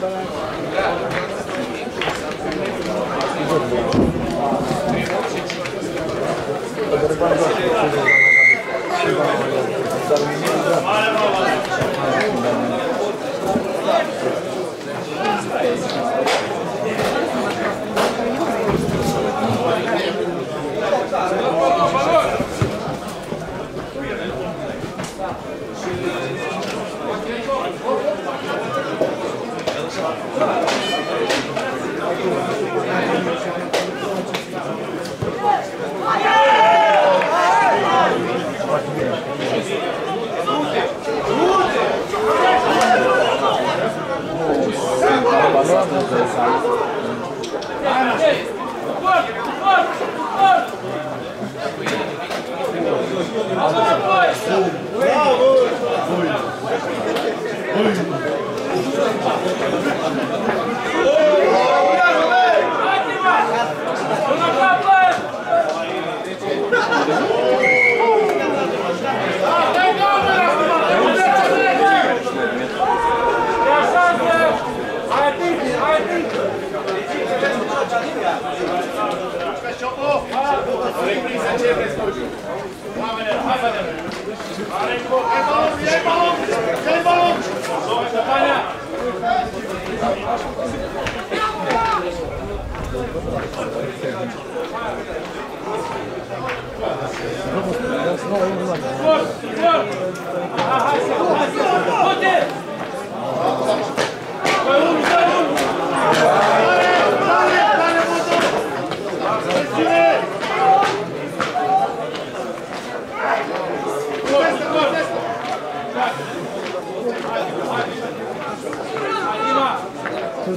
Bye. すいません。Vamos, vamos!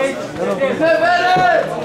¡Que se vele!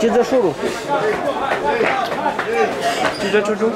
Че за шуру? 네, 진짜 초조?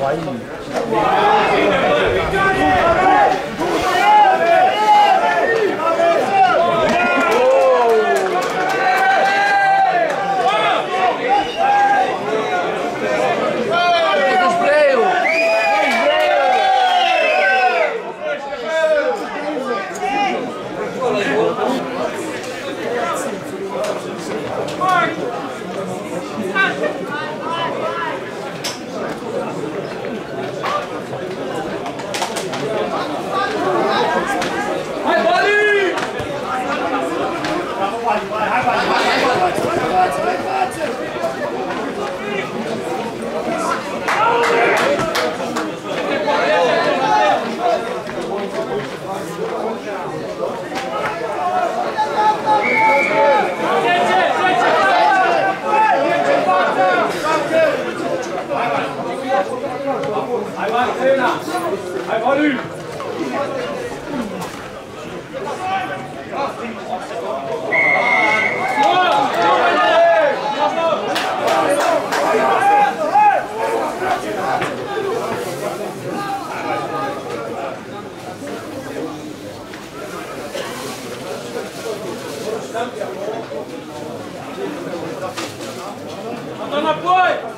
와인. Antônio, apoio!